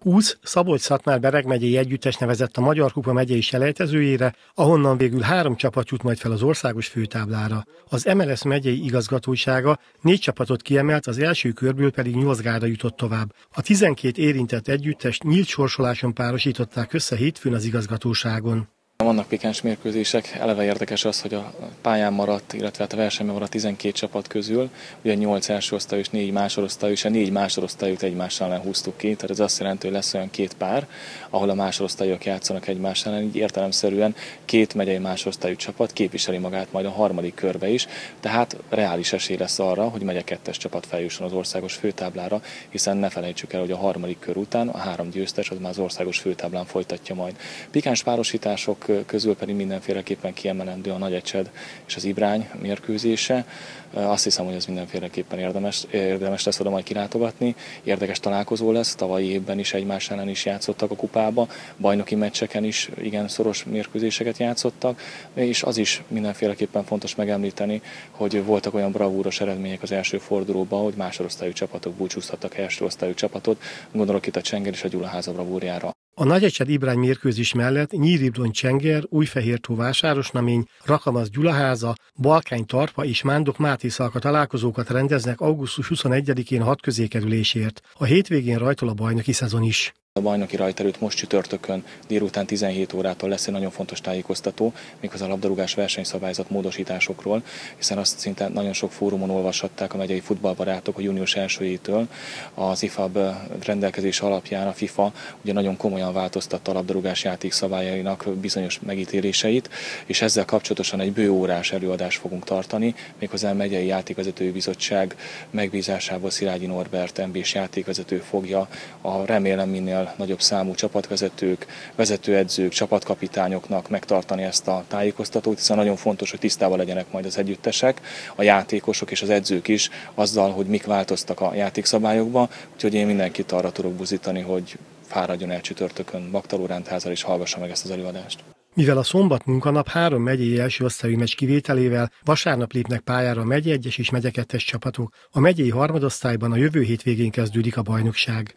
20 Szabolcs-Szatmár Bereg megyei együttes nevezett a Magyar Kupa megyei selejtezőjére, ahonnan végül három csapat jut majd fel az országos főtáblára. Az MLS megyei igazgatósága négy csapatot kiemelt, az első körből pedig nyolc gára jutott tovább. A 12 érintett együttes nyílt sorsoláson párosították össze hétfőn az igazgatóságon. Vannak pikáns mérkőzések, eleve érdekes az, hogy a pályán maradt, illetve hát a versenyben maradt 12 csapat közül, ugye 8 első osztályos, 4 másodosztályos, és a 4 másodosztályot egymással ellen húztuk ki, tehát ez azt jelenti, hogy lesz olyan két pár, ahol a másodosztályok játszanak egymás ellen, így értelemszerűen két megyei másodosztályú csapat képviseli magát majd a harmadik körbe is, tehát reális esély lesz arra, hogy megye kettes csapat feljusson az országos főtáblára, hiszen ne felejtsük el, hogy a harmadik kör után a három győztes az már az országos főtáblán folytatja majd. Pikáns párosítások közül pedig mindenféleképpen kiemelendő a Nagyecsed és az Ibrány mérkőzése. Azt hiszem, hogy ez mindenféleképpen érdemes, érdemes lesz oda majd kilátogatni. Érdekes találkozó lesz, tavalyi évben is egymás ellen is játszottak a kupába, bajnoki meccseken is igen szoros mérkőzéseket játszottak, és az is mindenféleképpen fontos megemlíteni, hogy voltak olyan bravúros eredmények az első fordulóban, hogy másodosztályú csapatok búcsúztattak első osztályú csapatot, gondolok itt a Csenger és a Gyulaháza bravúrjára. A Nagyecsed Ibrány mérkőzés mellett Nyíribdon Csenger, Újfehértó Vásárosnamény, Rakamasz Gyulaháza, Balkány Tarpa és Mándok Máté Szalka találkozókat rendeznek augusztus 21-én hat közékerülésért. A hétvégén rajtol a bajnoki szezon is. A bajnoki rajterőt most csütörtökön délután 17 órától lesz egy nagyon fontos tájékoztató, méghozzá a labdarúgás versenyszabályzat módosításokról, hiszen azt szinte nagyon sok fórumon olvashatták a megyei futballbarátok a június 1-től. Az IFAB rendelkezés alapján a FIFA ugye nagyon komolyan változtatta a labdarúgás játék szabályainak bizonyos megítéléseit, és ezzel kapcsolatosan egy bőórás előadást fogunk tartani, méghozzá a megyei játékvezetői bizottság megbízásából Szilágyi Norbert MB-s játékvezető fogja a remélem minél minél nagyobb számú csapatvezetők, vezetőedzők, csapatkapitányoknak megtartani ezt a tájékoztatót, hiszen nagyon fontos, hogy tisztában legyenek majd az együttesek, a játékosok és az edzők is azzal, hogy mik változtak a játékszabályokban, úgyhogy én mindenkit arra tudok buzítani, hogy fáradjon el csütörtökön Baktaló rendházal és hallgassa meg ezt az előadást. Mivel a szombat munkanap három megyei első osztályú meccs kivételével vasárnap lépnek pályára a megye egyes és megye csapatok, a megyei harmadosztályban a jövő hétvégén kezdődik a bajnokság.